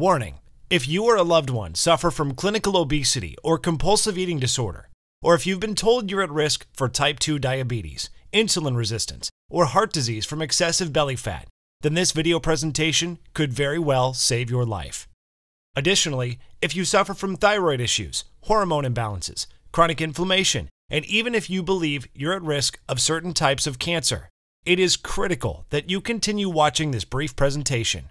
Warning If you or a loved one suffer from clinical obesity or compulsive eating disorder, or if you've been told you're at risk for type 2 diabetes, insulin resistance, or heart disease from excessive belly fat, then this video presentation could very well save your life. Additionally, if you suffer from thyroid issues, hormone imbalances, chronic inflammation, and even if you believe you're at risk of certain types of cancer, it is critical that you continue watching this brief presentation.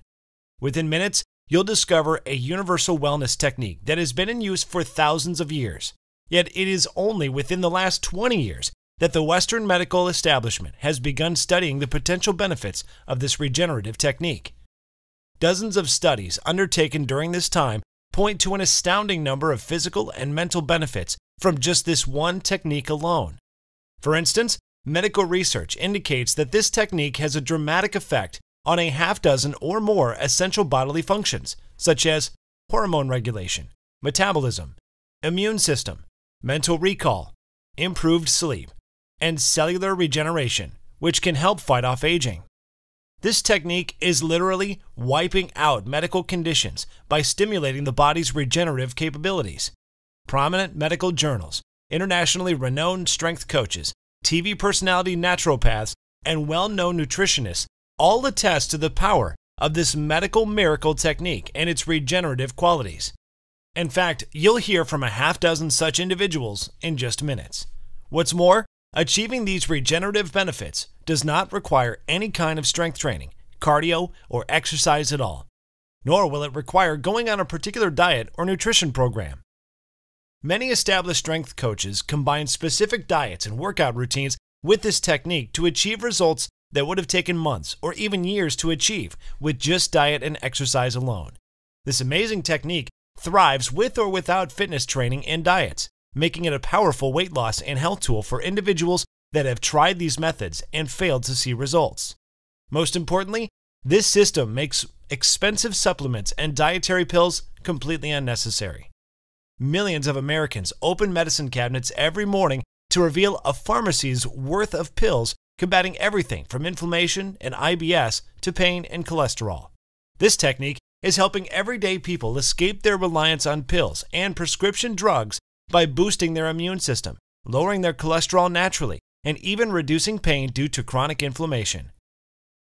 Within minutes, you'll discover a universal wellness technique that has been in use for thousands of years. Yet it is only within the last 20 years that the Western medical establishment has begun studying the potential benefits of this regenerative technique. Dozens of studies undertaken during this time point to an astounding number of physical and mental benefits from just this one technique alone. For instance, medical research indicates that this technique has a dramatic effect on a half dozen or more essential bodily functions, such as hormone regulation, metabolism, immune system, mental recall, improved sleep, and cellular regeneration, which can help fight off aging. This technique is literally wiping out medical conditions by stimulating the body's regenerative capabilities. Prominent medical journals, internationally renowned strength coaches, TV personality naturopaths, and well known nutritionists all attest to the power of this medical miracle technique and its regenerative qualities. In fact, you'll hear from a half dozen such individuals in just minutes. What's more, achieving these regenerative benefits does not require any kind of strength training, cardio, or exercise at all, nor will it require going on a particular diet or nutrition program. Many established strength coaches combine specific diets and workout routines with this technique to achieve results that would have taken months or even years to achieve with just diet and exercise alone. This amazing technique thrives with or without fitness training and diets, making it a powerful weight loss and health tool for individuals that have tried these methods and failed to see results. Most importantly, this system makes expensive supplements and dietary pills completely unnecessary. Millions of Americans open medicine cabinets every morning to reveal a pharmacy's worth of pills combating everything from inflammation and IBS to pain and cholesterol. This technique is helping everyday people escape their reliance on pills and prescription drugs by boosting their immune system, lowering their cholesterol naturally, and even reducing pain due to chronic inflammation.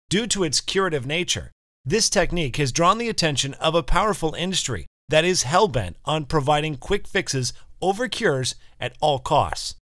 Due to its curative nature, this technique has drawn the attention of a powerful industry that is hell-bent on providing quick fixes over cures at all costs.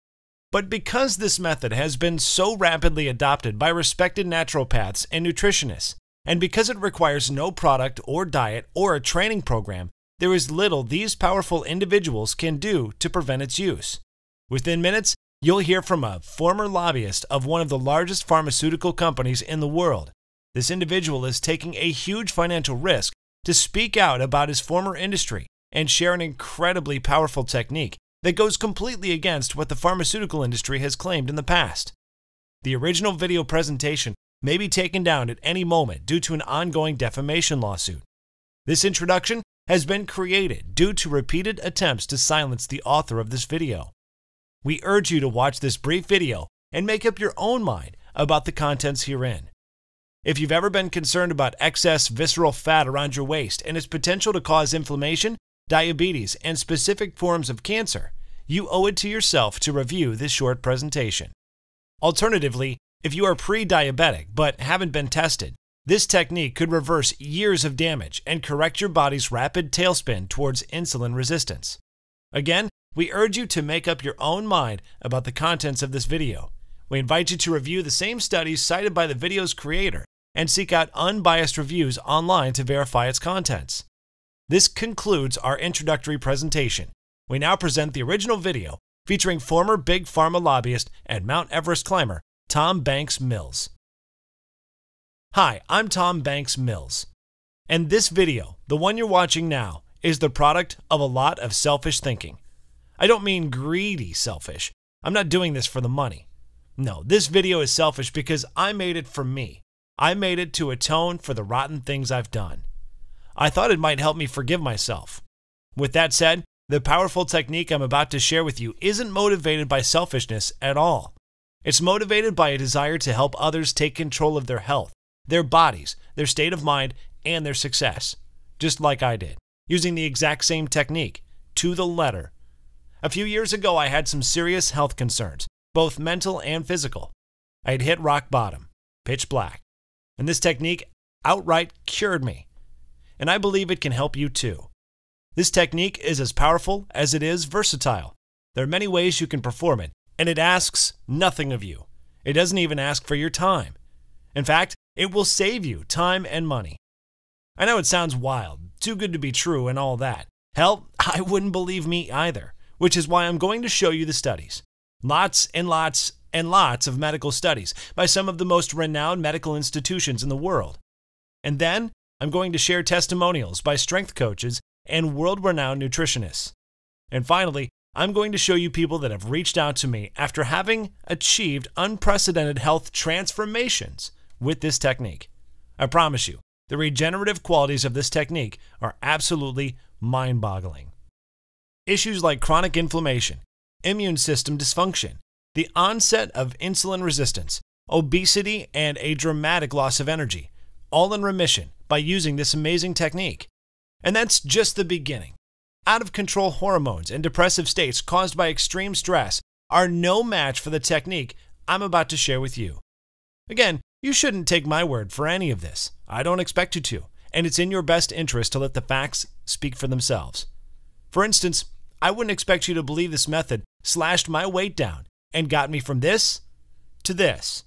But because this method has been so rapidly adopted by respected naturopaths and nutritionists, and because it requires no product or diet or a training program, there is little these powerful individuals can do to prevent its use. Within minutes, you'll hear from a former lobbyist of one of the largest pharmaceutical companies in the world. This individual is taking a huge financial risk to speak out about his former industry and share an incredibly powerful technique that goes completely against what the pharmaceutical industry has claimed in the past. The original video presentation may be taken down at any moment due to an ongoing defamation lawsuit. This introduction has been created due to repeated attempts to silence the author of this video. We urge you to watch this brief video and make up your own mind about the contents herein. If you've ever been concerned about excess visceral fat around your waist and its potential to cause inflammation, diabetes, and specific forms of cancer, you owe it to yourself to review this short presentation. Alternatively, if you are pre-diabetic but haven't been tested, this technique could reverse years of damage and correct your body's rapid tailspin towards insulin resistance. Again, we urge you to make up your own mind about the contents of this video. We invite you to review the same studies cited by the video's creator and seek out unbiased reviews online to verify its contents. This concludes our introductory presentation. We now present the original video featuring former Big Pharma lobbyist and Mount Everest climber Tom Banks Mills. Hi, I'm Tom Banks Mills. And this video, the one you're watching now, is the product of a lot of selfish thinking. I don't mean greedy selfish. I'm not doing this for the money. No, this video is selfish because I made it for me. I made it to atone for the rotten things I've done. I thought it might help me forgive myself. With that said, the powerful technique I'm about to share with you isn't motivated by selfishness at all. It's motivated by a desire to help others take control of their health, their bodies, their state of mind, and their success. just like I did, using the exact same technique, to the letter. A few years ago, I had some serious health concerns, both mental and physical. I had hit rock bottom, pitch black, and this technique outright cured me. And I believe it can help you too. This technique is as powerful as it is versatile. There are many ways you can perform it, and it asks nothing of you. It doesn't even ask for your time. In fact, it will save you time and money. I know it sounds wild, too good to be true, and all that. Hell, I wouldn't believe me either, which is why I'm going to show you the studies. Lots and lots and lots of medical studies by some of the most renowned medical institutions in the world. And then I'm going to share testimonials by strength coaches and world renowned nutritionists. And finally, I'm going to show you people that have reached out to me after having achieved unprecedented health transformations with this technique. I promise you, the regenerative qualities of this technique are absolutely mind boggling. Issues like chronic inflammation, immune system dysfunction, the onset of insulin resistance, obesity, and a dramatic loss of energy, all in remission by using this amazing technique. And that's just the beginning. Out of control hormones and depressive states caused by extreme stress are no match for the technique I'm about to share with you. Again, you shouldn't take my word for any of this. I don't expect you to, and it's in your best interest to let the facts speak for themselves. For instance, I wouldn't expect you to believe this method slashed my weight down and got me from this to this.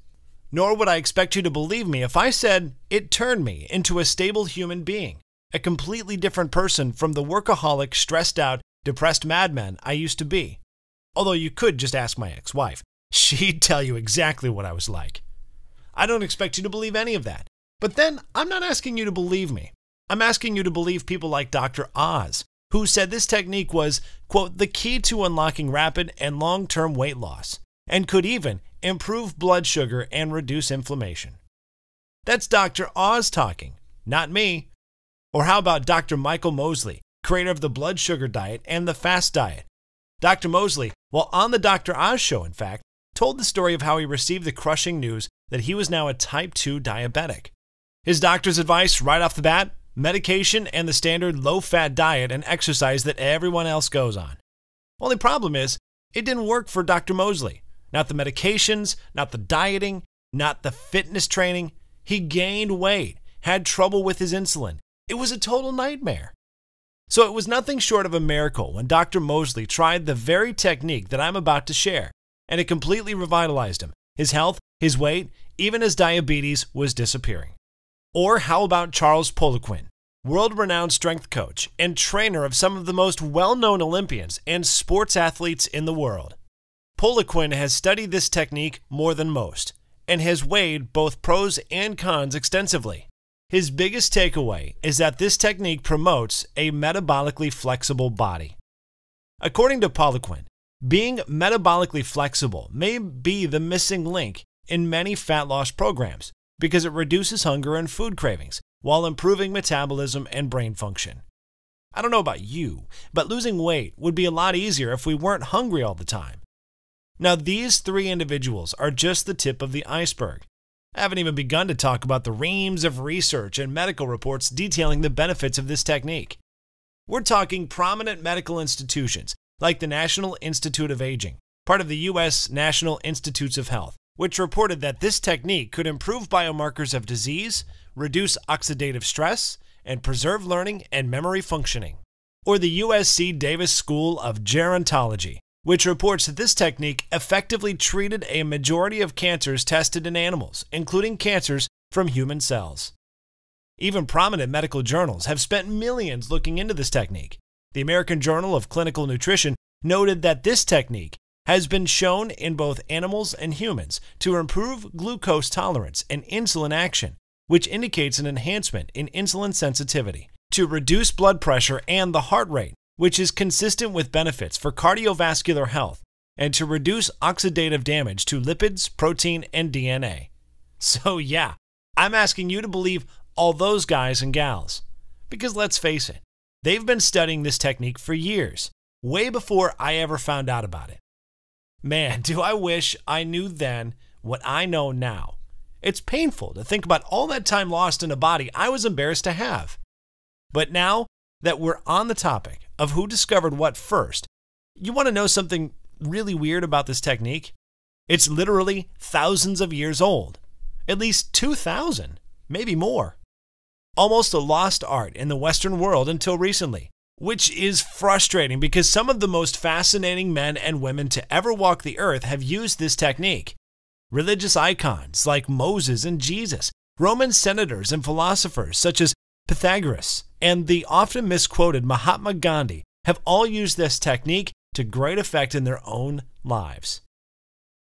Nor would I expect you to believe me if I said it turned me into a stable human being a completely different person from the workaholic, stressed out, depressed madman I used to be. Although you could just ask my ex wife. She'd tell you exactly what I was like. I don't expect you to believe any of that. But then I'm not asking you to believe me. I'm asking you to believe people like Dr. Oz, who said this technique was, quote, the key to unlocking rapid and long term weight loss, and could even improve blood sugar and reduce inflammation. That's Dr. Oz talking, not me. Or how about Dr. Michael Mosley, creator of the blood sugar diet and the fast diet? Dr. Mosley, while on the Dr. Oz show, in fact, told the story of how he received the crushing news that he was now a type 2 diabetic. His doctor's advice right off the bat medication and the standard low fat diet and exercise that everyone else goes on. Only problem is, it didn't work for Dr. Mosley. Not the medications, not the dieting, not the fitness training. He gained weight, had trouble with his insulin, it was a total nightmare. So it was nothing short of a miracle when Dr. Mosley tried the very technique that I'm about to share, and it completely revitalized him. His health, his weight, even his diabetes was disappearing. Or how about Charles Poliquin, world renowned strength coach and trainer of some of the most well known Olympians and sports athletes in the world? Poliquin has studied this technique more than most and has weighed both pros and cons extensively. His biggest takeaway is that this technique promotes a metabolically flexible body. According to Poliquin, being metabolically flexible may be the missing link in many fat loss programs because it reduces hunger and food cravings while improving metabolism and brain function. I don't know about you, but losing weight would be a lot easier if we weren't hungry all the time. Now, these three individuals are just the tip of the iceberg. I haven't even begun to talk about the reams of research and medical reports detailing the benefits of this technique. We're talking prominent medical institutions like the National Institute of Aging, part of the U.S. National Institutes of Health, which reported that this technique could improve biomarkers of disease, reduce oxidative stress, and preserve learning and memory functioning. Or the USC Davis School of Gerontology, which reports that this technique effectively treated a majority of cancers tested in animals, including cancers from human cells. Even prominent medical journals have spent millions looking into this technique. The American Journal of Clinical Nutrition noted that this technique has been shown in both animals and humans to improve glucose tolerance and insulin action, which indicates an enhancement in insulin sensitivity, to reduce blood pressure and the heart rate, which is consistent with benefits for cardiovascular health and to reduce oxidative damage to lipids, protein, and DNA. So, yeah, I'm asking you to believe all those guys and gals. Because let's face it, they've been studying this technique for years, way before I ever found out about it. Man, do I wish I knew then what I know now. It's painful to think about all that time lost in a body I was embarrassed to have. But now that we're on the topic of who discovered what first, you want to know something really weird about this technique? It's literally thousands of years old. At least 2,000, maybe more. Almost a lost art in the Western world until recently, which is frustrating because some of the most fascinating men and women to ever walk the earth have used this technique. Religious icons like Moses and Jesus, Roman senators and philosophers such as Pythagoras, and the often misquoted Mahatma Gandhi have all used this technique to great effect in their own lives.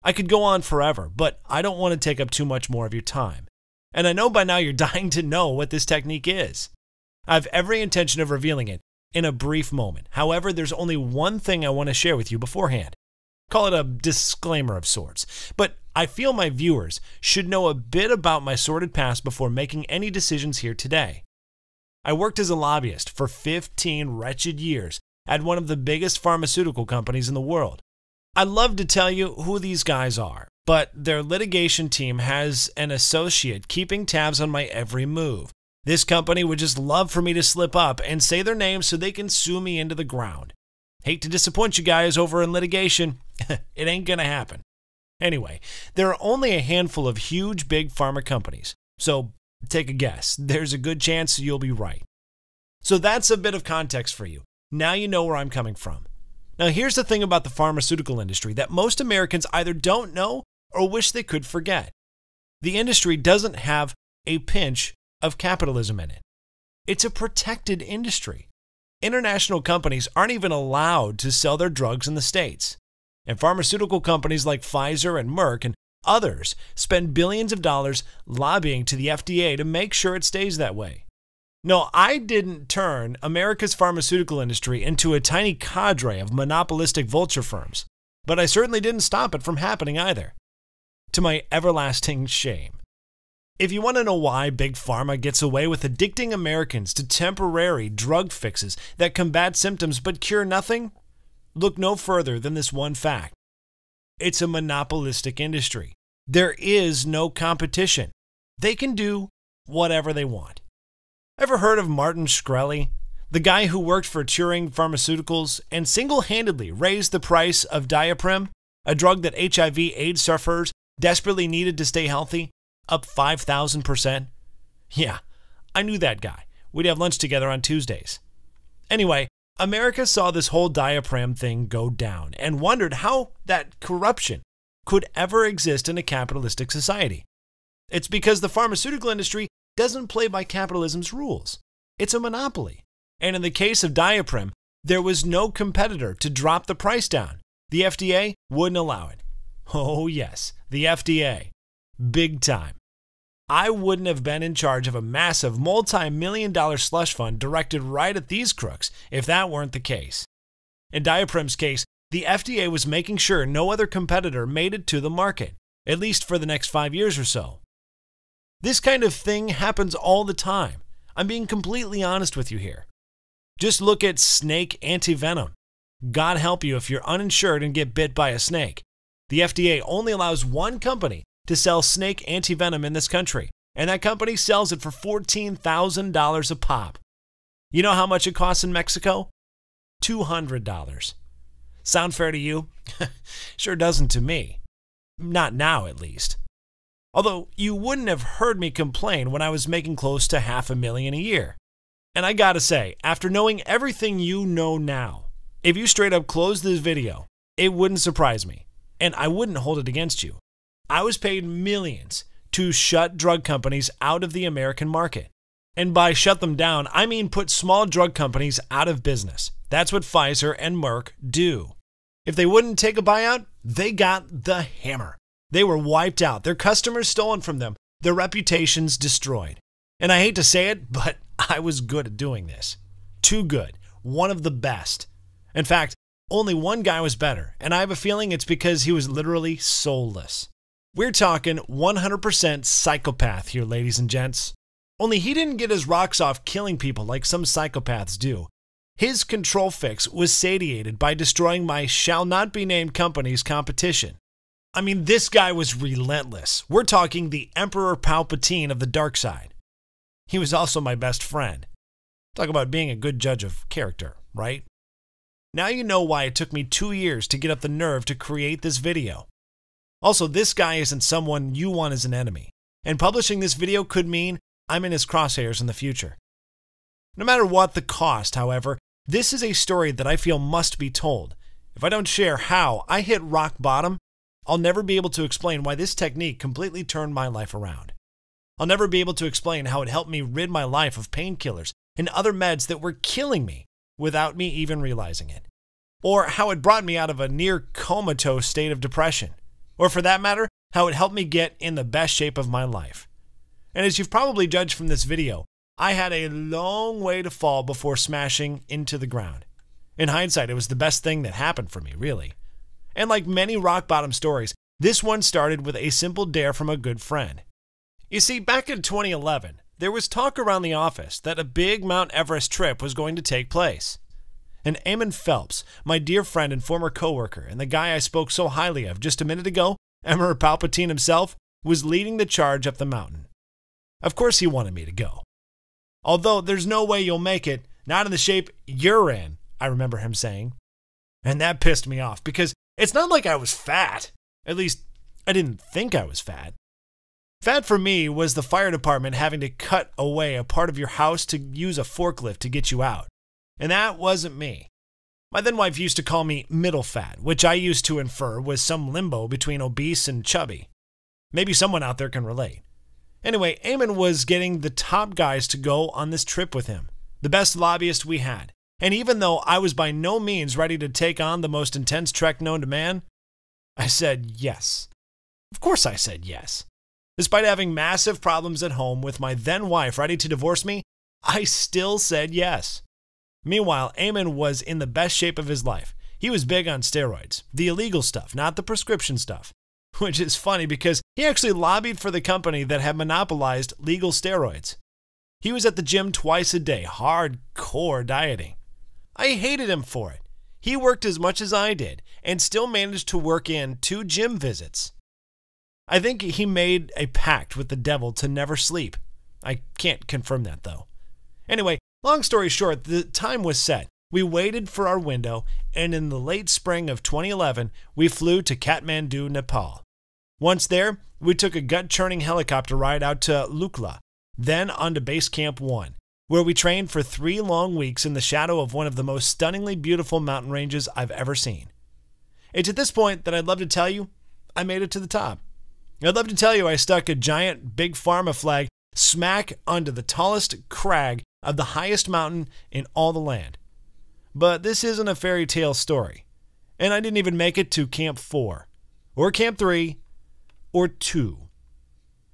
I could go on forever, but I don't want to take up too much more of your time. And I know by now you're dying to know what this technique is. I have every intention of revealing it in a brief moment. However, there's only one thing I want to share with you beforehand. Call it a disclaimer of sorts. But I feel my viewers should know a bit about my sordid past before making any decisions here today. I worked as a lobbyist for 15 wretched years at one of the biggest pharmaceutical companies in the world. I'd love to tell you who these guys are, but their litigation team has an associate keeping tabs on my every move. This company would just love for me to slip up and say their name so they can sue me into the ground. Hate to disappoint you guys over in litigation. it ain't gonna happen. Anyway, there are only a handful of huge big pharma companies, so Take a guess. There's a good chance you'll be right. So that's a bit of context for you. Now you know where I'm coming from. Now, here's the thing about the pharmaceutical industry that most Americans either don't know or wish they could forget the industry doesn't have a pinch of capitalism in it, it's a protected industry. International companies aren't even allowed to sell their drugs in the States. And pharmaceutical companies like Pfizer and Merck and Others spend billions of dollars lobbying to the FDA to make sure it stays that way. No, I didn't turn America's pharmaceutical industry into a tiny cadre of monopolistic vulture firms, but I certainly didn't stop it from happening either. To my everlasting shame. If you want to know why Big Pharma gets away with addicting Americans to temporary drug fixes that combat symptoms but cure nothing, look no further than this one fact. It's a monopolistic industry. There is no competition. They can do whatever they want. Ever heard of Martin Shkreli? The guy who worked for Turing Pharmaceuticals and single handedly raised the price of Daraprim, a drug that HIV AIDS sufferers desperately needed to stay healthy, up 5,000%? Yeah, I knew that guy. We'd have lunch together on Tuesdays. Anyway, America saw this whole Daraprim thing go down and wondered how that corruption could ever exist in a capitalistic society. It's because the pharmaceutical industry doesn't play by capitalism's rules. It's a monopoly. And in the case of Daraprim, there was no competitor to drop the price down. The FDA wouldn't allow it. Oh, yes, the FDA. Big time. I wouldn't have been in charge of a massive multi million dollar slush fund directed right at these crooks if that weren't the case. In Daraprim's case, the FDA was making sure no other competitor made it to the market, at least for the next five years or so. This kind of thing happens all the time. I'm being completely honest with you here. Just look at snake antivenom. God help you if you're uninsured and get bit by a snake. The FDA only allows one company to sell snake antivenom in this country, and that company sells it for $14,000 a pop. You know how much it costs in Mexico? $200. Sound fair to you? sure doesn't to me. Not now, at least. Although you wouldn't have heard me complain when I was making close to half a million a year. And I gotta say, after knowing everything you know now, if you straight up closed this video, it wouldn't surprise me, and I wouldn't hold it against you. I was paid millions to shut drug companies out of the American market. And by shut them down, I mean put small drug companies out of business. That's what Pfizer and Merck do. If they wouldn't take a buyout, they got the hammer. They were wiped out, their customers stolen from them, their reputations destroyed. And I hate to say it, but I was good at doing this. Too good. One of the best. In fact, only one guy was better, and I have a feeling it's because he was literally soulless. We're talking 100% psychopath here, ladies and gents. Only he didn't get his rocks off killing people like some psychopaths do. His control fix was satiated by destroying my shall not be named company's competition. I mean, this guy was relentless. We're talking the Emperor Palpatine of the dark side. He was also my best friend. Talk about being a good judge of character, right? Now you know why it took me two years to get up the nerve to create this video. Also, this guy isn't someone you want as an enemy, and publishing this video could mean I'm in his crosshairs in the future. No matter what the cost, however, this is a story that I feel must be told. If I don't share how I hit rock bottom, I'll never be able to explain why this technique completely turned my life around. I'll never be able to explain how it helped me rid my life of painkillers and other meds that were killing me without me even realizing it. Or how it brought me out of a near comatose state of depression. Or for that matter, how it helped me get in the best shape of my life. And as you've probably judged from this video, I had a long way to fall before smashing into the ground. In hindsight, it was the best thing that happened for me, really. And like many rock bottom stories, this one started with a simple dare from a good friend. You see, back in 2011, there was talk around the office that a big Mount Everest trip was going to take place. And Eamon Phelps, my dear friend and former coworker, and the guy I spoke so highly of just a minute ago, Emperor Palpatine himself, was leading the charge up the mountain. Of course, he wanted me to go. Although there's no way you'll make it, not in the shape you're in, I remember him saying. And that pissed me off because it's not like I was fat. At least, I didn't think I was fat. Fat for me was the fire department having to cut away a part of your house to use a forklift to get you out. And that wasn't me. My then wife used to call me middle fat, which I used to infer was some limbo between obese and chubby. Maybe someone out there can relate. Anyway, Eamon was getting the top guys to go on this trip with him, the best lobbyist we had. And even though I was by no means ready to take on the most intense trek known to man, I said yes. Of course, I said yes. Despite having massive problems at home with my then wife ready to divorce me, I still said yes. Meanwhile, Eamon was in the best shape of his life. He was big on steroids, the illegal stuff, not the prescription stuff. Which is funny because he actually lobbied for the company that had monopolized legal steroids. He was at the gym twice a day, hardcore dieting. I hated him for it. He worked as much as I did and still managed to work in two gym visits. I think he made a pact with the devil to never sleep. I can't confirm that though. Anyway, long story short, the time was set. We waited for our window, and in the late spring of 2011, we flew to Kathmandu, Nepal. Once there, we took a gut churning helicopter ride out to Lukla, then on to Base Camp 1, where we trained for three long weeks in the shadow of one of the most stunningly beautiful mountain ranges I've ever seen. It's at this point that I'd love to tell you I made it to the top. I'd love to tell you I stuck a giant Big Pharma flag smack onto the tallest crag of the highest mountain in all the land. But this isn't a fairy tale story. And I didn't even make it to Camp 4, or Camp 3, or 2.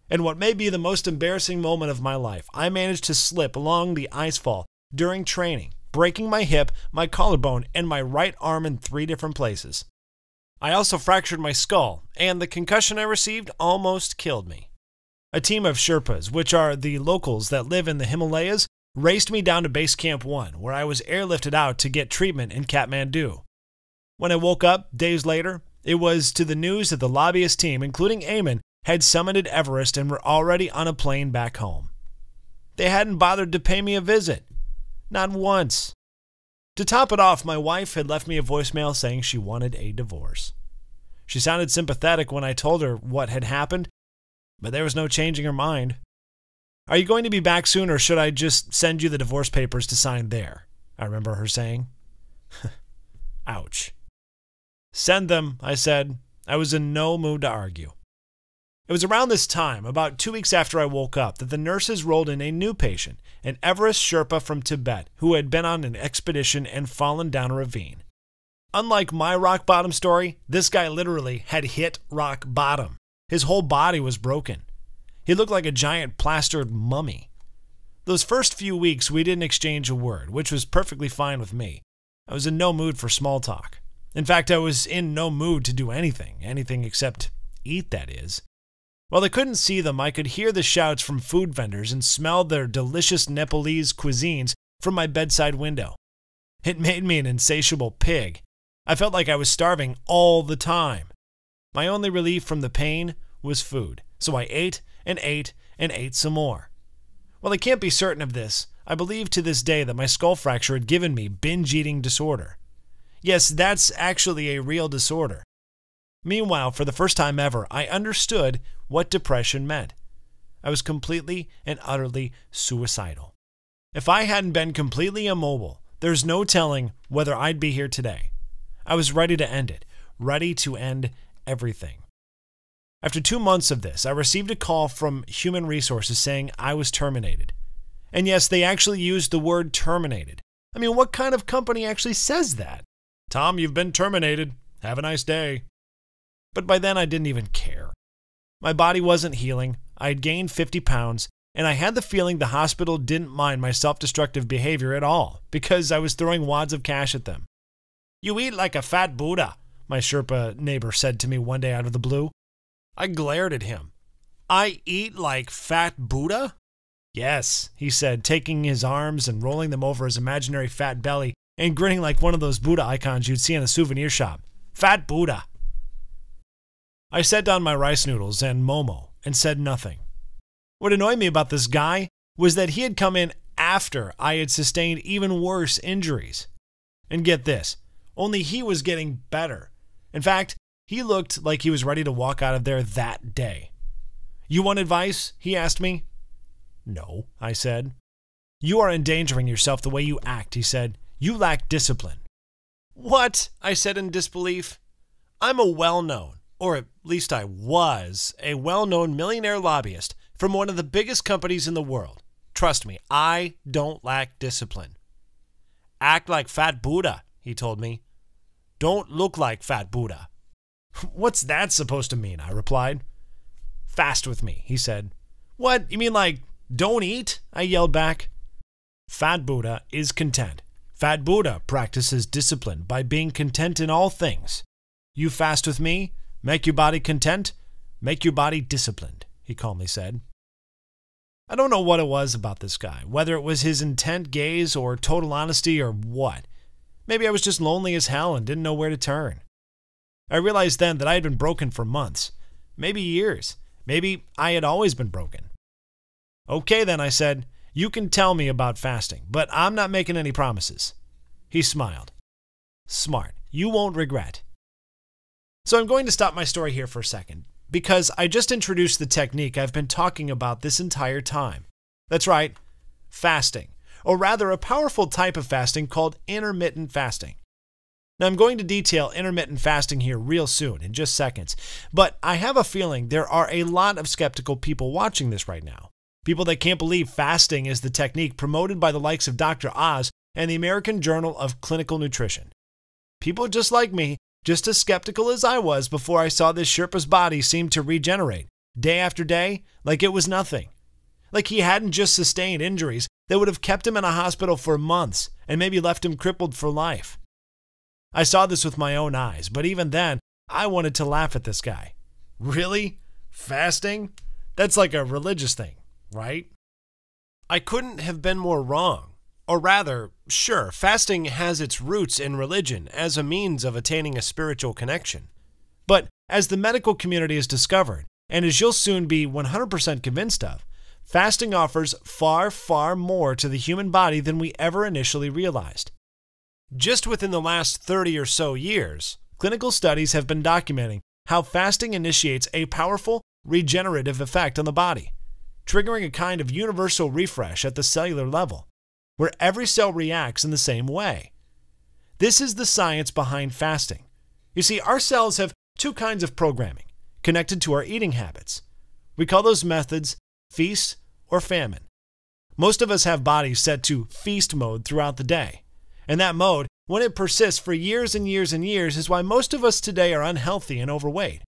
And what may be the most embarrassing moment of my life, I managed to slip along the icefall during training, breaking my hip, my collarbone, and my right arm in three different places. I also fractured my skull, and the concussion I received almost killed me. A team of Sherpas, which are the locals that live in the Himalayas, raced me down to Base Camp 1, where I was airlifted out to get treatment in Kathmandu. When I woke up days later, it was to the news that the lobbyist team, including Eamon, had summited Everest and were already on a plane back home. They hadn't bothered to pay me a visit. Not once. To top it off, my wife had left me a voicemail saying she wanted a divorce. She sounded sympathetic when I told her what had happened, but there was no changing her mind. Are you going to be back soon, or should I just send you the divorce papers to sign there? I remember her saying. Ouch. Send them, I said. I was in no mood to argue. It was around this time, about two weeks after I woke up, that the nurses rolled in a new patient, an Everest Sherpa from Tibet who had been on an expedition and fallen down a ravine. Unlike my rock bottom story, this guy literally had hit rock bottom. His whole body was broken. He looked like a giant plastered mummy. Those first few weeks, we didn't exchange a word, which was perfectly fine with me. I was in no mood for small talk. In fact, I was in no mood to do anything, anything except eat, that is. While I couldn't see them, I could hear the shouts from food vendors and smell their delicious Nepalese cuisines from my bedside window. It made me an insatiable pig. I felt like I was starving all the time. My only relief from the pain was food, so I ate and ate and ate some more. While I can't be certain of this, I believe to this day that my skull fracture had given me binge eating disorder. Yes, that's actually a real disorder. Meanwhile, for the first time ever, I understood what depression meant. I was completely and utterly suicidal. If I hadn't been completely immobile, there's no telling whether I'd be here today. I was ready to end it, ready to end everything. After two months of this, I received a call from Human Resources saying I was terminated. And yes, they actually used the word terminated. I mean, what kind of company actually says that? Tom, you've been terminated. Have a nice day. But by then, I didn't even care. My body wasn't healing, I had gained 50 pounds, and I had the feeling the hospital didn't mind my self destructive behavior at all because I was throwing wads of cash at them. You eat like a fat Buddha, my Sherpa neighbor said to me one day out of the blue. I glared at him. I eat like fat Buddha? Yes, he said, taking his arms and rolling them over his imaginary fat belly and grinning like one of those Buddha icons you'd see in a souvenir shop. Fat Buddha. I set down my rice noodles and Momo and said nothing. What annoyed me about this guy was that he had come in after I had sustained even worse injuries. And get this, only he was getting better. In fact, he looked like he was ready to walk out of there that day. You want advice? He asked me. No, I said. You are endangering yourself the way you act, he said. You lack discipline. What? I said in disbelief. I'm a well known, or at least I was, a well known millionaire lobbyist from one of the biggest companies in the world. Trust me, I don't lack discipline. Act like Fat Buddha, he told me. Don't look like Fat Buddha. What's that supposed to mean? I replied. Fast with me, he said. What? You mean like don't eat? I yelled back. Fat Buddha is content. Fat Buddha practices discipline by being content in all things. You fast with me, make your body content, make your body disciplined, he calmly said. I don't know what it was about this guy, whether it was his intent gaze or total honesty or what. Maybe I was just lonely as hell and didn't know where to turn. I realized then that I had been broken for months, maybe years. Maybe I had always been broken. Okay, then, I said, you can tell me about fasting, but I'm not making any promises. He smiled. Smart. You won't regret. So I'm going to stop my story here for a second, because I just introduced the technique I've been talking about this entire time. That's right, fasting, or rather, a powerful type of fasting called intermittent fasting. Now, I'm going to detail intermittent fasting here real soon, in just seconds, but I have a feeling there are a lot of skeptical people watching this right now. People that can't believe fasting is the technique promoted by the likes of Dr. Oz and the American Journal of Clinical Nutrition. People just like me, just as skeptical as I was before I saw this Sherpa's body seem to regenerate, day after day, like it was nothing. Like he hadn't just sustained injuries that would have kept him in a hospital for months and maybe left him crippled for life. I saw this with my own eyes, but even then, I wanted to laugh at this guy. Really? Fasting? That's like a religious thing, right? I couldn't have been more wrong. Or rather, sure, fasting has its roots in religion as a means of attaining a spiritual connection. But as the medical community has discovered, and as you'll soon be 100% convinced of, fasting offers far, far more to the human body than we ever initially realized. Just within the last 30 or so years, clinical studies have been documenting how fasting initiates a powerful regenerative effect on the body, triggering a kind of universal refresh at the cellular level, where every cell reacts in the same way. This is the science behind fasting. You see, our cells have two kinds of programming connected to our eating habits. We call those methods feast or famine. Most of us have bodies set to feast mode throughout the day. And that mode, when it persists for years and years and years, is why most of us today are unhealthy and overweight.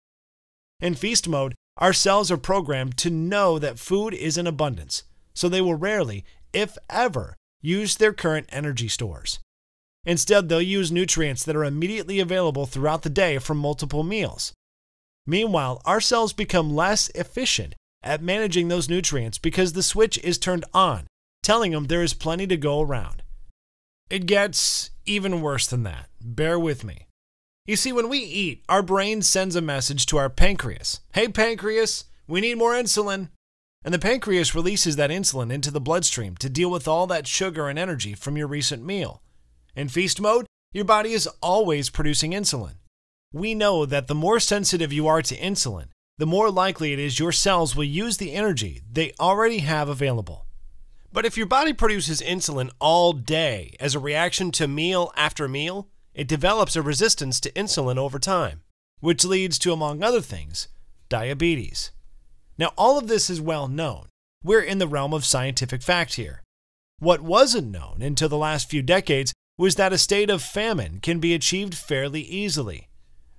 In feast mode, our cells are programmed to know that food is in abundance, so they will rarely, if ever, use their current energy stores. Instead, they'll use nutrients that are immediately available throughout the day from multiple meals. Meanwhile, our cells become less efficient at managing those nutrients because the switch is turned on, telling them there is plenty to go around. It gets even worse than that. Bear with me. You see, when we eat, our brain sends a message to our pancreas Hey, pancreas, we need more insulin. And the pancreas releases that insulin into the bloodstream to deal with all that sugar and energy from your recent meal. In feast mode, your body is always producing insulin. We know that the more sensitive you are to insulin, the more likely it is your cells will use the energy they already have available. But if your body produces insulin all day as a reaction to meal after meal, it develops a resistance to insulin over time, which leads to, among other things, diabetes. Now, all of this is well known. We're in the realm of scientific fact here. What wasn't known until the last few decades was that a state of famine can be achieved fairly easily.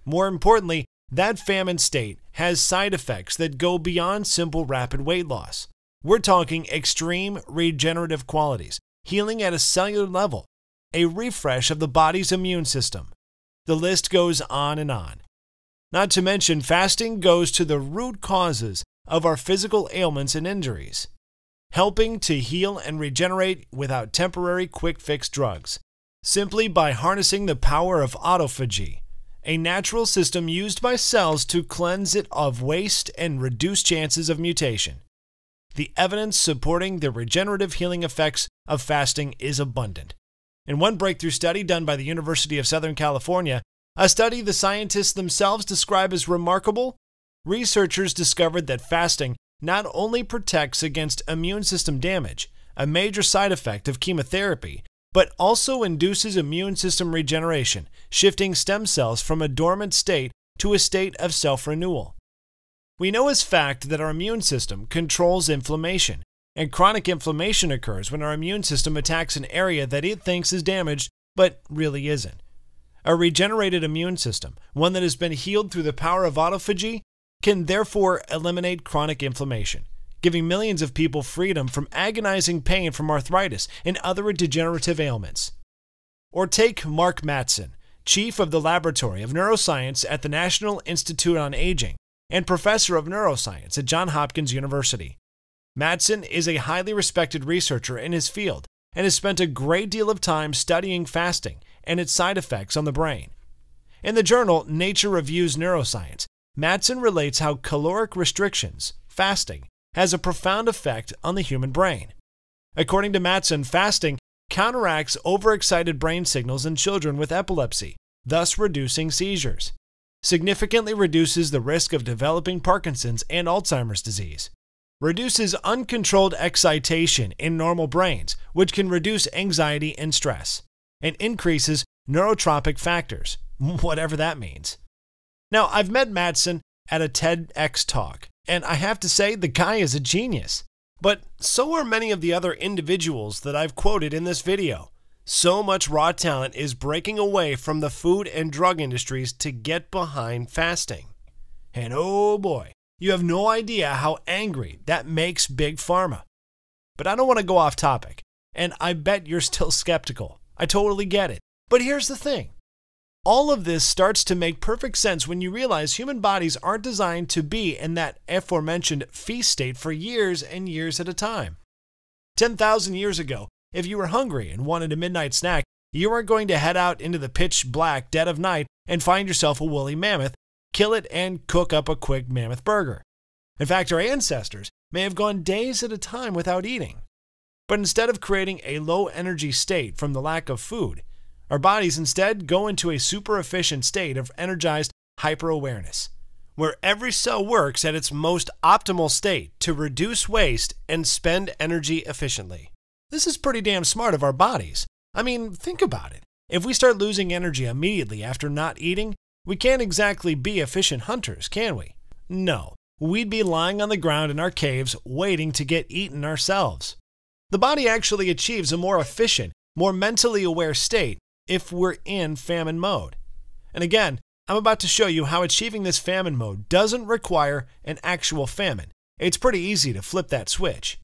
More importantly, that famine state has side effects that go beyond simple rapid weight loss. We're talking extreme regenerative qualities, healing at a cellular level, a refresh of the body's immune system. The list goes on and on. Not to mention, fasting goes to the root causes of our physical ailments and injuries, helping to heal and regenerate without temporary quick fix drugs, simply by harnessing the power of autophagy a natural system used by cells to cleanse it of waste and reduce chances of mutation. The evidence supporting the regenerative healing effects of fasting is abundant. In one breakthrough study done by the University of Southern California, a study the scientists themselves describe as remarkable, researchers discovered that fasting not only protects against immune system damage, a major side effect of chemotherapy, but also induces immune system regeneration, shifting stem cells from a dormant state to a state of self renewal. We know as fact that our immune system controls inflammation, and chronic inflammation occurs when our immune system attacks an area that it thinks is damaged but really isn't. A regenerated immune system, one that has been healed through the power of autophagy, can therefore eliminate chronic inflammation giving millions of people freedom from agonizing pain from arthritis and other degenerative ailments. Or take Mark Mattson, chief of the Laboratory of Neuroscience at the National Institute on Aging and professor of neuroscience at Johns Hopkins University. Mattson is a highly respected researcher in his field and has spent a great deal of time studying fasting and its side effects on the brain. In the journal Nature Reviews Neuroscience, Mattson relates how caloric restrictions, fasting, has a profound effect on the human brain. According to Mattson, fasting counteracts overexcited brain signals in children with epilepsy, thus reducing seizures. Significantly reduces the risk of developing Parkinson's and Alzheimer's disease. Reduces uncontrolled excitation in normal brains, which can reduce anxiety and stress. And increases neurotropic factors, whatever that means. Now, I've met Mattson at a TEDx talk, and I have to say, the guy is a genius. But so are many of the other individuals that I've quoted in this video. So much raw talent is breaking away from the food and drug industries to get behind fasting. And oh boy, you have no idea how angry that makes Big Pharma. But I don't want to go off topic, and I bet you're still skeptical. I totally get it. But here's the thing all of this starts to make perfect sense when you realize human bodies aren't designed to be in that aforementioned feast state for years and years at a time. 10,000 years ago, if you were hungry and wanted a midnight snack, you weren't going to head out into the pitch black dead of night and find yourself a woolly mammoth, kill it, and cook up a quick mammoth burger. In fact, our ancestors may have gone days at a time without eating. But instead of creating a low energy state from the lack of food, our bodies instead go into a super efficient state of energized hyper awareness, where every cell works at its most optimal state to reduce waste and spend energy efficiently. This is pretty damn smart of our bodies. I mean, think about it. If we start losing energy immediately after not eating, we can't exactly be efficient hunters, can we? No, we'd be lying on the ground in our caves waiting to get eaten ourselves. The body actually achieves a more efficient, more mentally aware state if we're in famine mode. And again, I'm about to show you how achieving this famine mode doesn't require an actual famine. It's pretty easy to flip that switch.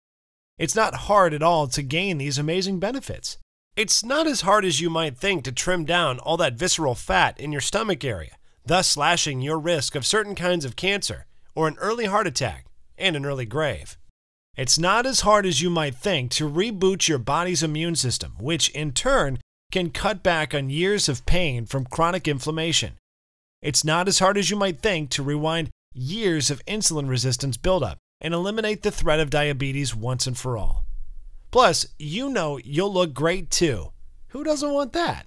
It's not hard at all to gain these amazing benefits. It's not as hard as you might think to trim down all that visceral fat in your stomach area, thus slashing your risk of certain kinds of cancer or an early heart attack and an early grave. It's not as hard as you might think to reboot your body's immune system, which in turn can cut back on years of pain from chronic inflammation. It's not as hard as you might think to rewind years of insulin resistance buildup and eliminate the threat of diabetes once and for all. Plus, you know you'll look great too. Who doesn't want that?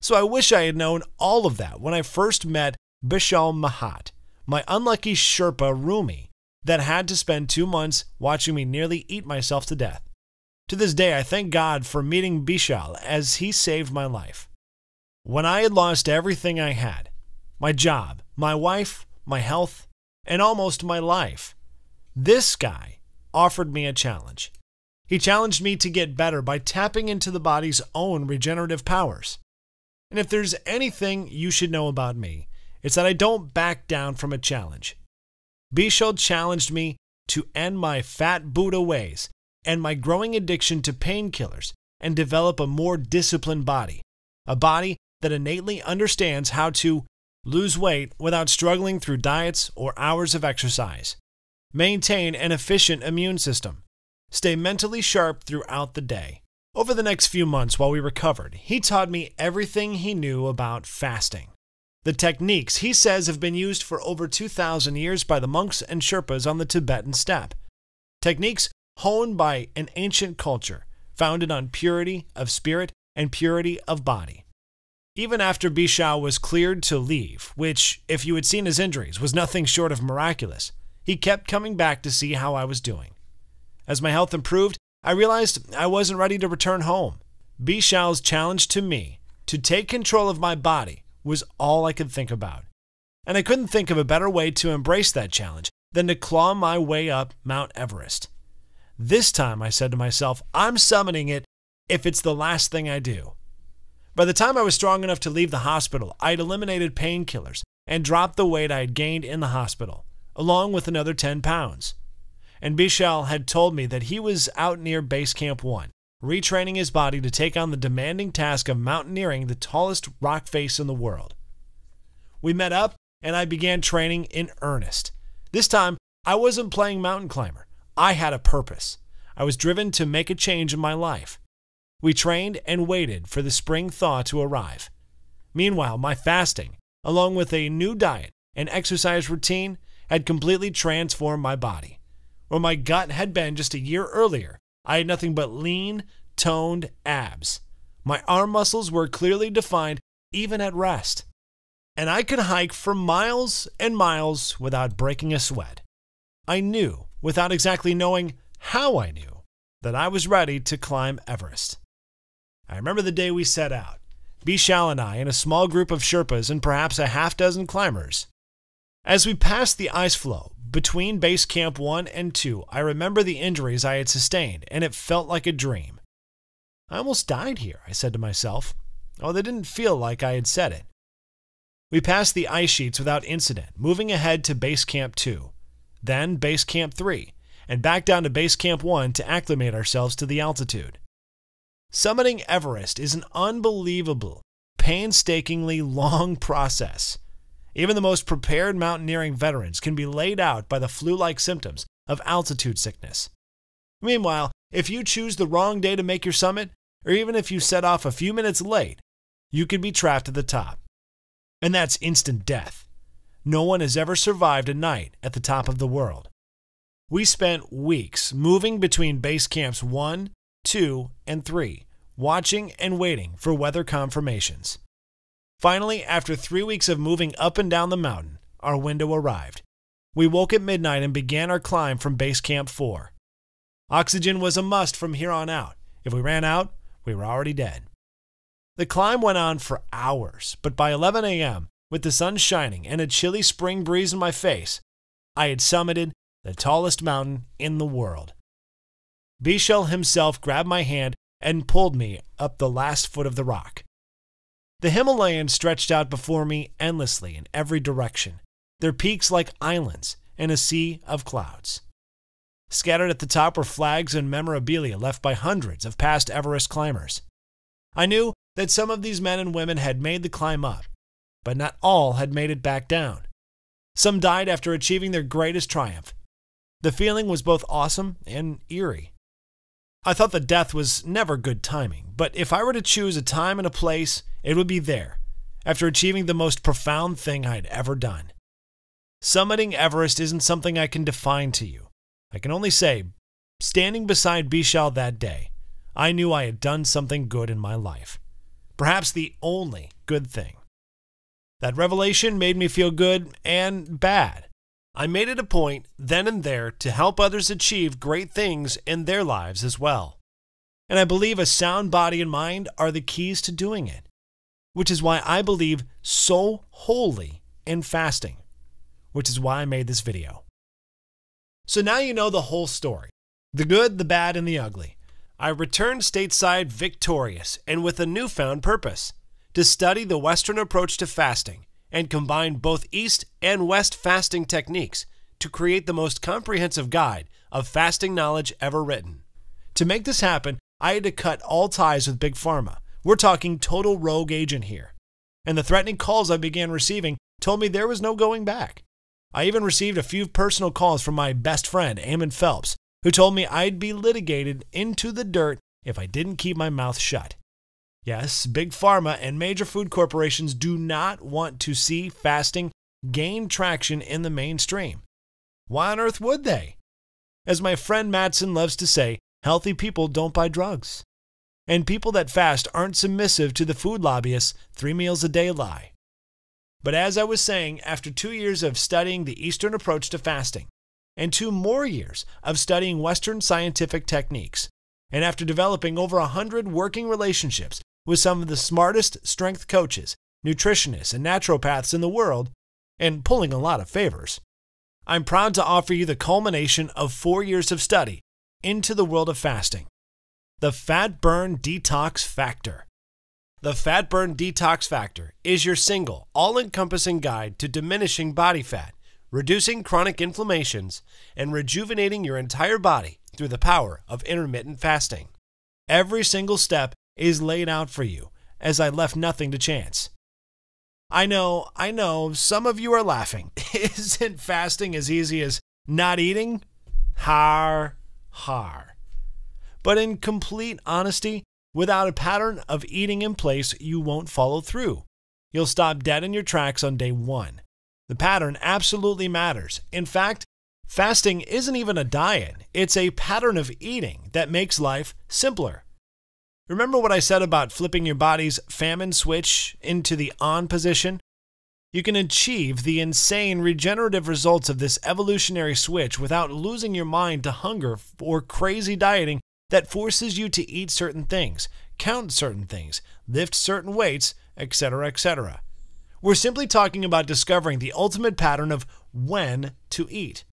So I wish I had known all of that when I first met Bishal Mahat, my unlucky Sherpa roomie that had to spend two months watching me nearly eat myself to death. To this day, I thank God for meeting Bishal as he saved my life. When I had lost everything I had my job, my wife, my health, and almost my life this guy offered me a challenge. He challenged me to get better by tapping into the body's own regenerative powers. And if there's anything you should know about me, it's that I don't back down from a challenge. Bishal challenged me to end my fat Buddha ways and my growing addiction to painkillers and develop a more disciplined body, a body that innately understands how to lose weight without struggling through diets or hours of exercise, maintain an efficient immune system, stay mentally sharp throughout the day. Over the next few months while we recovered, he taught me everything he knew about fasting. The techniques he says have been used for over 2,000 years by the monks and Sherpas on the Tibetan steppe. Techniques honed by an ancient culture founded on purity of spirit and purity of body. Even after Bishal was cleared to leave, which, if you had seen his injuries, was nothing short of miraculous, he kept coming back to see how I was doing. As my health improved, I realized I wasn't ready to return home. Bishal's challenge to me to take control of my body was all I could think about. And I couldn't think of a better way to embrace that challenge than to claw my way up Mount Everest. This time, I said to myself, I'm summoning it if it's the last thing I do. By the time I was strong enough to leave the hospital, I had eliminated painkillers and dropped the weight I had gained in the hospital, along with another 10 pounds. And Bishal had told me that he was out near Base Camp 1, retraining his body to take on the demanding task of mountaineering the tallest rock face in the world. We met up, and I began training in earnest. This time, I wasn't playing mountain climber. I had a purpose. I was driven to make a change in my life. We trained and waited for the spring thaw to arrive. Meanwhile, my fasting, along with a new diet and exercise routine, had completely transformed my body. Where my gut had been just a year earlier, I had nothing but lean, toned abs. My arm muscles were clearly defined even at rest. And I could hike for miles and miles without breaking a sweat. I knew without exactly knowing how I knew that I was ready to climb Everest. I remember the day we set out, Bishal and I, and a small group of Sherpas and perhaps a half dozen climbers. As we passed the ice floe between Base Camp 1 and 2, I remember the injuries I had sustained, and it felt like a dream. I almost died here, I said to myself, although it didn't feel like I had said it. We passed the ice sheets without incident, moving ahead to Base Camp 2 then Base Camp 3, and back down to Base Camp 1 to acclimate ourselves to the altitude. Summiting Everest is an unbelievable, painstakingly long process. Even the most prepared mountaineering veterans can be laid out by the flu like symptoms of altitude sickness. Meanwhile, if you choose the wrong day to make your summit, or even if you set off a few minutes late, you could be trapped at the top. And that's instant death no one has ever survived a night at the top of the world. We spent weeks moving between base camps 1, 2, and 3, watching and waiting for weather confirmations. Finally, after three weeks of moving up and down the mountain, our window arrived. We woke at midnight and began our climb from base camp 4. Oxygen was a must from here on out. If we ran out, we were already dead. The climb went on for hours, but by 11 a.m., with the sun shining and a chilly spring breeze in my face, I had summited the tallest mountain in the world. Bishal himself grabbed my hand and pulled me up the last foot of the rock. The Himalayas stretched out before me endlessly in every direction, their peaks like islands in a sea of clouds. Scattered at the top were flags and memorabilia left by hundreds of past Everest climbers. I knew that some of these men and women had made the climb up, but not all had made it back down. Some died after achieving their greatest triumph. The feeling was both awesome and eerie. I thought that death was never good timing, but if I were to choose a time and a place, it would be there, after achieving the most profound thing I'd ever done. Summiting Everest isn't something I can define to you, I can only say, standing beside Bishal that day, I knew I had done something good in my life. Perhaps the only good thing. That revelation made me feel good and bad. I made it a point then and there to help others achieve great things in their lives as well. And I believe a sound body and mind are the keys to doing it, which is why I believe so wholly in fasting, which is why I made this video. So now you know the whole story the good, the bad, and the ugly. I returned stateside victorious and with a newfound purpose to study the Western approach to fasting and combine both East and West fasting techniques to create the most comprehensive guide of fasting knowledge ever written. To make this happen, I had to cut all ties with Big Pharma. We're talking total rogue agent here. And the threatening calls I began receiving told me there was no going back. I even received a few personal calls from my best friend, Amon Phelps, who told me I'd be litigated into the dirt if I didn't keep my mouth shut. Yes, big pharma and major food corporations do not want to see fasting gain traction in the mainstream. Why on earth would they? As my friend Matson loves to say, healthy people don't buy drugs. And people that fast aren't submissive to the food lobbyists' three meals a day lie. But as I was saying, after two years of studying the Eastern approach to fasting, and two more years of studying Western scientific techniques, and after developing over a hundred working relationships with some of the smartest strength coaches, nutritionists, and naturopaths in the world, and pulling a lot of favors. I'm proud to offer you the culmination of four years of study into the world of fasting the Fat Burn Detox Factor. The Fat Burn Detox Factor is your single, all encompassing guide to diminishing body fat, reducing chronic inflammations, and rejuvenating your entire body through the power of intermittent fasting. Every single step is laid out for you, as I left nothing to chance. I know, I know, some of you are laughing. Isn't fasting as easy as not eating? Har, har. But in complete honesty, without a pattern of eating in place, you won't follow through. You'll stop dead in your tracks on day one. The pattern absolutely matters. In fact, fasting isn't even a diet, it's a pattern of eating that makes life simpler. Remember what I said about flipping your body's famine switch into the on position? You can achieve the insane regenerative results of this evolutionary switch without losing your mind to hunger or crazy dieting that forces you to eat certain things, count certain things, lift certain weights, etc., etc. We're simply talking about discovering the ultimate pattern of when to eat.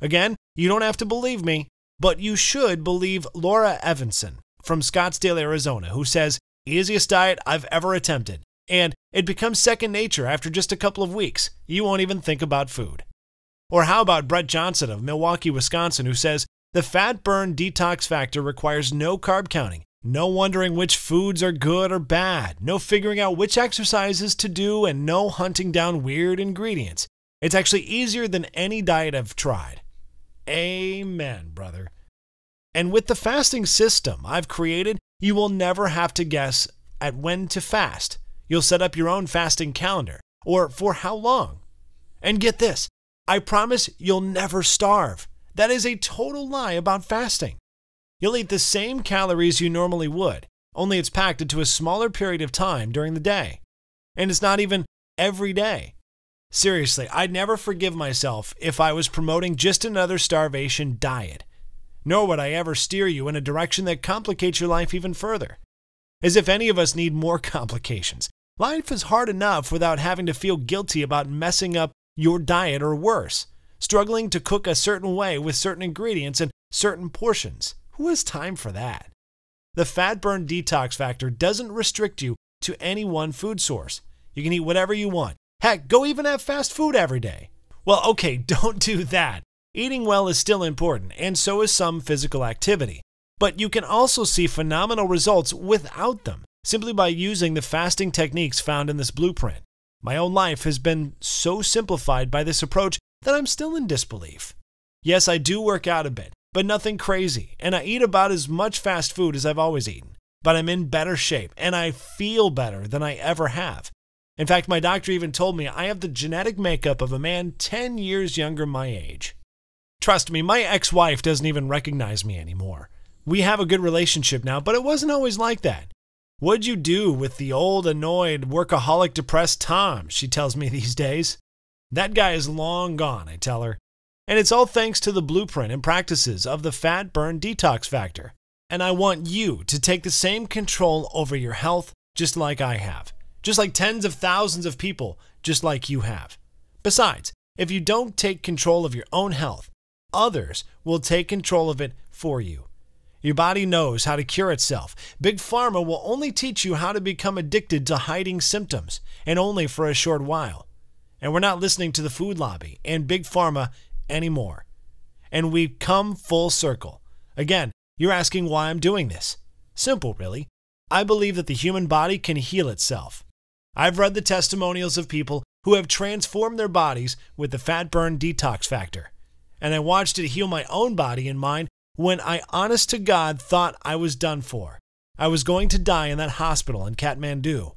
Again, you don't have to believe me, but you should believe Laura Evanson, from Scottsdale, Arizona, who says, easiest diet I've ever attempted. And it becomes second nature after just a couple of weeks. You won't even think about food. Or how about Brett Johnson of Milwaukee, Wisconsin, who says, the fat burn detox factor requires no carb counting, no wondering which foods are good or bad, no figuring out which exercises to do, and no hunting down weird ingredients. It's actually easier than any diet I've tried. Amen, brother. And with the fasting system I've created, you will never have to guess at when to fast. You'll set up your own fasting calendar, or for how long. And get this I promise you'll never starve. That is a total lie about fasting. You'll eat the same calories you normally would, only it's packed into a smaller period of time during the day. And it's not even every day. Seriously, I'd never forgive myself if I was promoting just another starvation diet nor would I ever steer you in a direction that complicates your life even further. As if any of us need more complications. Life is hard enough without having to feel guilty about messing up your diet or worse, struggling to cook a certain way with certain ingredients and certain portions. Who has time for that? The fat burn detox factor doesn't restrict you to any one food source. You can eat whatever you want. Heck, go even have fast food every day. Well, okay, don't do that. Eating well is still important, and so is some physical activity. But you can also see phenomenal results without them, simply by using the fasting techniques found in this blueprint. My own life has been so simplified by this approach that I'm still in disbelief. Yes, I do work out a bit, but nothing crazy, and I eat about as much fast food as I've always eaten. But I'm in better shape, and I feel better than I ever have. In fact, my doctor even told me I have the genetic makeup of a man 10 years younger my age. Trust me, my ex wife doesn't even recognize me anymore. We have a good relationship now, but it wasn't always like that. What'd you do with the old, annoyed, workaholic, depressed Tom? She tells me these days. That guy is long gone, I tell her. And it's all thanks to the blueprint and practices of the Fat Burn Detox Factor. And I want you to take the same control over your health just like I have, just like tens of thousands of people just like you have. Besides, if you don't take control of your own health, others will take control of it for you. Your body knows how to cure itself. Big Pharma will only teach you how to become addicted to hiding symptoms, and only for a short while. And we're not listening to the food lobby and Big Pharma anymore. And we've come full circle. Again, you're asking why I'm doing this. Simple, really. I believe that the human body can heal itself. I've read the testimonials of people who have transformed their bodies with the fat burn detox factor. And I watched it heal my own body and mind when I, honest to God, thought I was done for. I was going to die in that hospital in Kathmandu.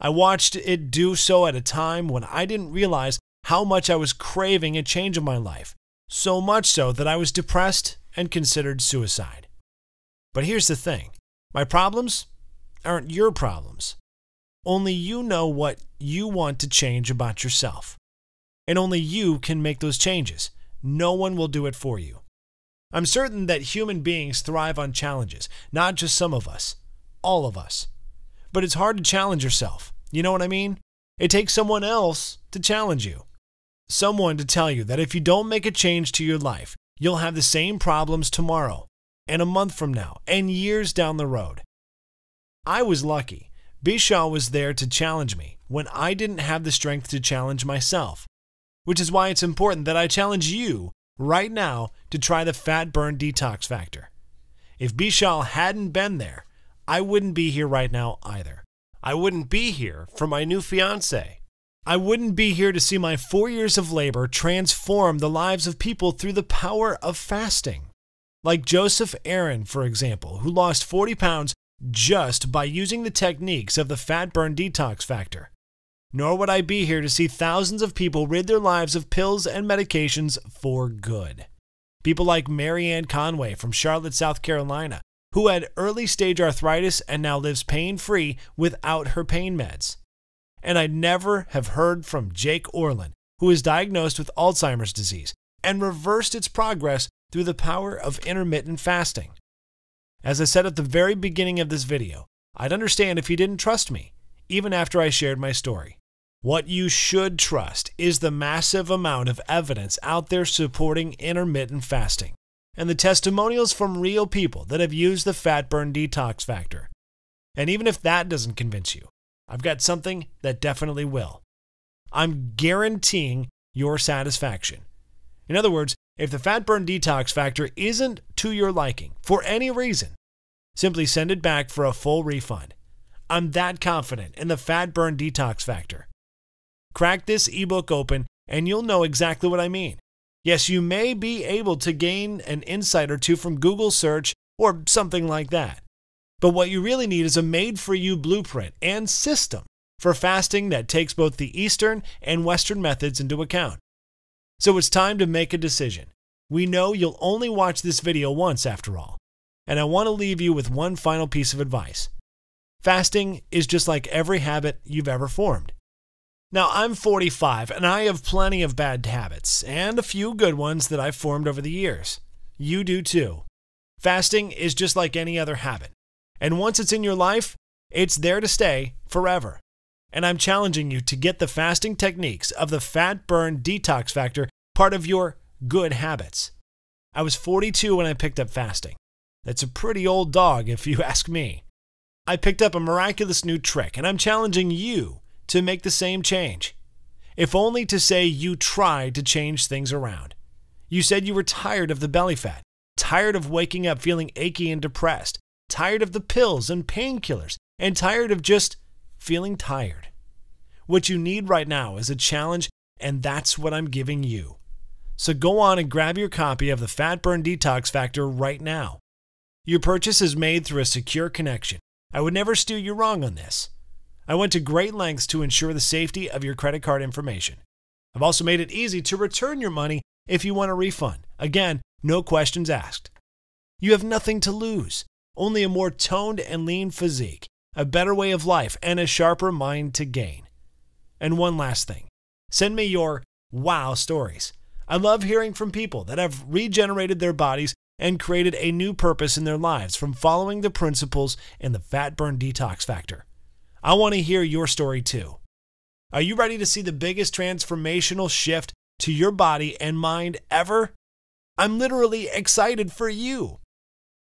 I watched it do so at a time when I didn't realize how much I was craving a change in my life, so much so that I was depressed and considered suicide. But here's the thing my problems aren't your problems. Only you know what you want to change about yourself. And only you can make those changes. No one will do it for you. I'm certain that human beings thrive on challenges, not just some of us, all of us. But it's hard to challenge yourself. You know what I mean? It takes someone else to challenge you. Someone to tell you that if you don't make a change to your life, you'll have the same problems tomorrow, and a month from now, and years down the road. I was lucky. Bishal was there to challenge me when I didn't have the strength to challenge myself. Which is why it's important that I challenge you right now to try the fat burn detox factor. If Bishal hadn't been there, I wouldn't be here right now either. I wouldn't be here for my new fiance. I wouldn't be here to see my four years of labor transform the lives of people through the power of fasting. Like Joseph Aaron, for example, who lost 40 pounds just by using the techniques of the fat burn detox factor. Nor would I be here to see thousands of people rid their lives of pills and medications for good. People like Marianne Conway from Charlotte, South Carolina, who had early stage arthritis and now lives pain free without her pain meds. And I'd never have heard from Jake Orland, who was diagnosed with Alzheimer's disease and reversed its progress through the power of intermittent fasting. As I said at the very beginning of this video, I'd understand if you didn't trust me, even after I shared my story. What you should trust is the massive amount of evidence out there supporting intermittent fasting and the testimonials from real people that have used the fat burn detox factor. And even if that doesn't convince you, I've got something that definitely will. I'm guaranteeing your satisfaction. In other words, if the fat burn detox factor isn't to your liking for any reason, simply send it back for a full refund. I'm that confident in the fat burn detox factor. Crack this ebook open and you'll know exactly what I mean. Yes, you may be able to gain an insight or two from Google search or something like that. But what you really need is a made for you blueprint and system for fasting that takes both the Eastern and Western methods into account. So it's time to make a decision. We know you'll only watch this video once after all. And I want to leave you with one final piece of advice. Fasting is just like every habit you've ever formed. Now, I'm 45 and I have plenty of bad habits and a few good ones that I've formed over the years. You do too. Fasting is just like any other habit. And once it's in your life, it's there to stay forever and I'm challenging you to get the fasting techniques of the Fat Burn Detox Factor part of your good habits. I was 42 when I picked up fasting. That's a pretty old dog, if you ask me. I picked up a miraculous new trick, and I'm challenging you to make the same change. If only to say you tried to change things around. You said you were tired of the belly fat, tired of waking up feeling achy and depressed, tired of the pills and painkillers, and tired of just feeling tired. What you need right now is a challenge, and that's what I'm giving you. So go on and grab your copy of the Fat Burn Detox Factor right now. Your purchase is made through a secure connection. I would never steer you wrong on this. I went to great lengths to ensure the safety of your credit card information. I've also made it easy to return your money if you want a refund. Again, no questions asked. You have nothing to lose, only a more toned and lean physique, a better way of life, and a sharper mind to gain. And one last thing send me your wow stories. I love hearing from people that have regenerated their bodies and created a new purpose in their lives from following the principles in the Fat Burn Detox Factor. I want to hear your story too. Are you ready to see the biggest transformational shift to your body and mind ever? I'm literally excited for you.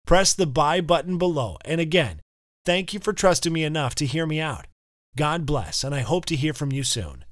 Press the buy button below. And again, thank you for trusting me enough to hear me out. God bless, and I hope to hear from you soon.